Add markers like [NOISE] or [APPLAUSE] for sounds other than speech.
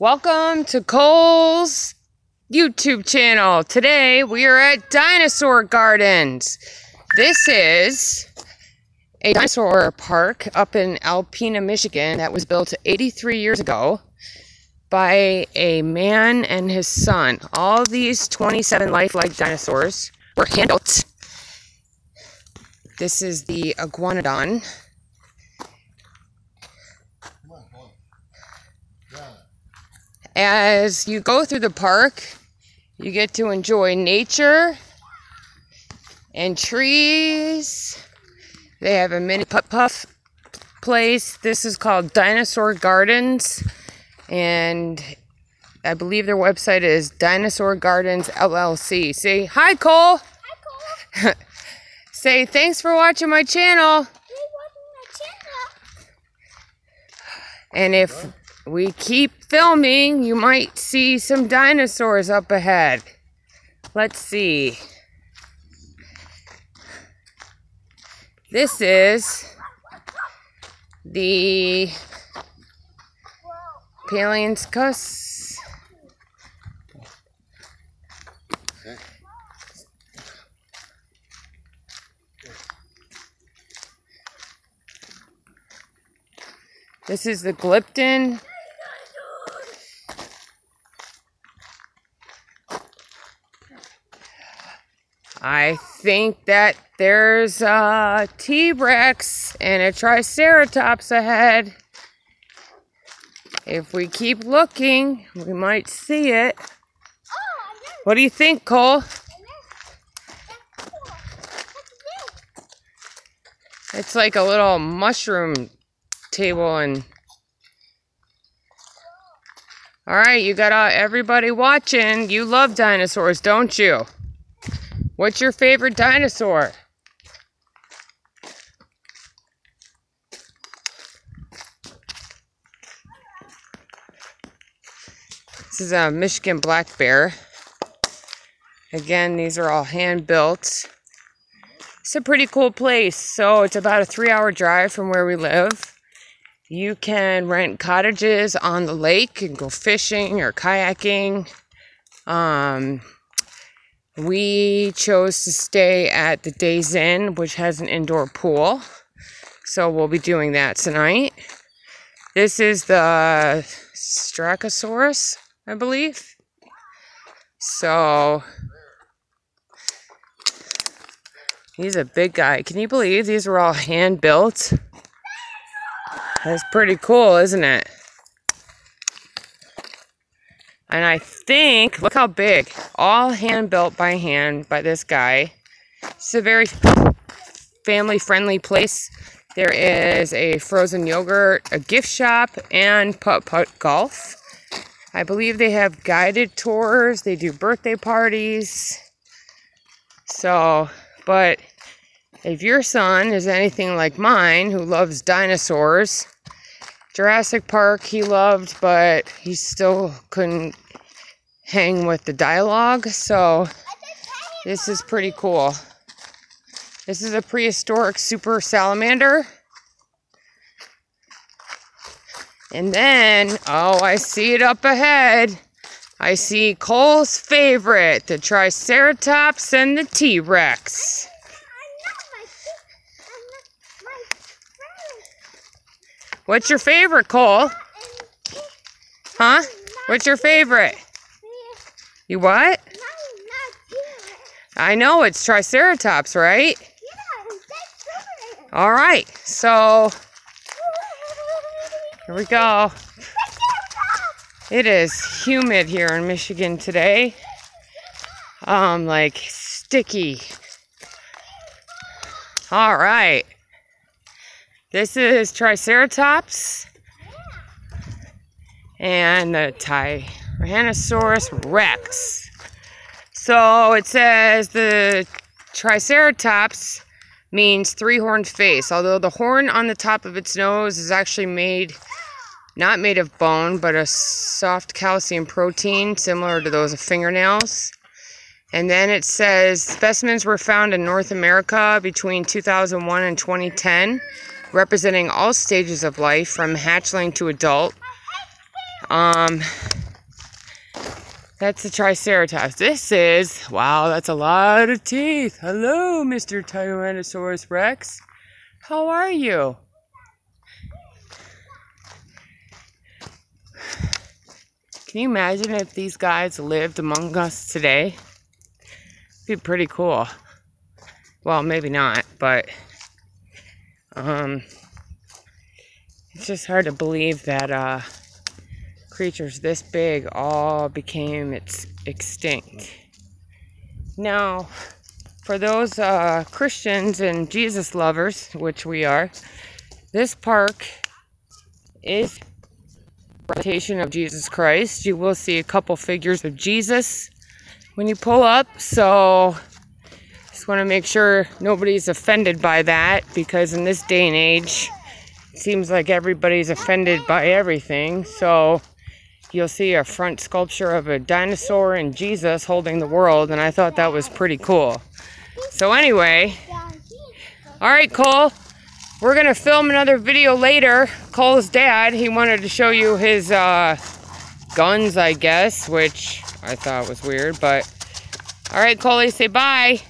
Welcome to Cole's YouTube channel. Today we are at Dinosaur Gardens. This is a dinosaur park up in Alpena, Michigan that was built 83 years ago by a man and his son. All these 27 lifelike dinosaurs were hand built. This is the iguanodon. As you go through the park, you get to enjoy nature and trees. They have a mini putt puff place. This is called Dinosaur Gardens, and I believe their website is Dinosaur Gardens LLC. Say hi, Cole. Hi, Cole. [LAUGHS] Say thanks for watching my channel. Hey, watching my channel. And if we keep filming, you might see some dinosaurs up ahead. Let's see. This is the Paleoscincus. This is the Glyptodon. I think that there's a T-Rex and a Triceratops ahead. If we keep looking, we might see it. What do you think, Cole? It's like a little mushroom table and all right you got uh, everybody watching. You love dinosaurs don't you? What's your favorite dinosaur? This is a michigan black bear. Again these are all hand built it's a pretty cool place. So it's about a three hour drive from where we live. You can rent cottages on the lake and go fishing or kayaking. Um, we chose to stay at the Days Inn, which has an indoor pool. So we'll be doing that tonight. This is the Styracosaurus, I believe. So He's a big guy. Can you believe these were all hand built? That's pretty cool, isn't it? And I think, look how big. All hand built by hand by this guy. It's a very family friendly place. There is a frozen yogurt, a gift shop, and putt putt golf. I believe they have guided tours. They do birthday parties. So, but if your son is anything like mine, who loves dinosaurs, Jurassic Park he loved, but he still couldn't hang with the dialogue. So this is pretty cool. This is a prehistoric super salamander. And then, oh, I see it up ahead. I see Cole's favorite, the Triceratops and the T-Rex. I know my fa- I know my friend. What's your favorite, Cole? Huh? What's your favorite? You what? I know it's Triceratops, right? All right. So here we go. It is humid here in Michigan today. Um, like sticky. All right. This is Triceratops and the Tyrannosaurus Rex. So it says the Triceratops means three horned face, although the horn on the top of its nose is actually made not made of bone, but a soft calcium protein similar to those of fingernails. And then it says specimens were found in North America between 2001 and 2010. Representing all stages of life from hatchling to adult. Um, that's the Triceratops. This is, wow, that's a lot of teeth. Hello, Mr. Tyrannosaurus Rex. How are you? Can you imagine if these guys lived among us today? It'd be pretty cool. Well, maybe not, but um, it's just hard to believe that uh, creatures this big all became ex- extinct. Now, for those uh, Christians and Jesus lovers, which we are, this park is representation of Jesus Christ. You will see a couple figures of Jesus when you pull up, so just want to make sure nobody's offended by that because in this day and age, it seems like everybody's offended by everything. So you'll see a front sculpture of a dinosaur and Jesus holding the world, and I thought that was pretty cool. So anyway, all right, Cole. We're gonna film another video later. Cole's dad, he wanted to show you his uh, guns, I guess, which I thought was weird, but all right, Coley, say bye.